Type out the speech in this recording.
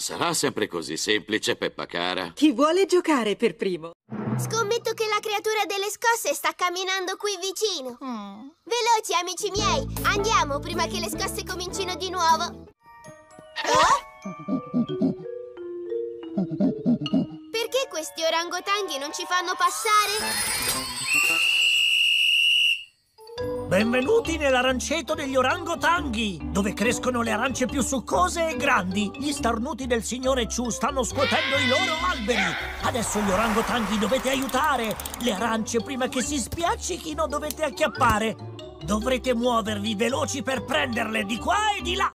Non sarà sempre così semplice, Peppa cara. Chi vuole giocare per primo? Scommetto che la creatura delle scosse sta camminando qui vicino. Veloci, amici miei! Andiamo prima che le scosse comincino di nuovo. Perché questi orangotanghi non ci fanno passare? Benvenuti nell'aranceto degli orangotanghi, dove crescono le arance più succose e grandi. Gli starnuti del signore Chu stanno scuotendo i loro alberi. Adesso gli orangotanghi dovete aiutare. Le arance prima che si spiaccichino dovete acchiappare. Dovrete muovervi veloci per prenderle di qua e di là.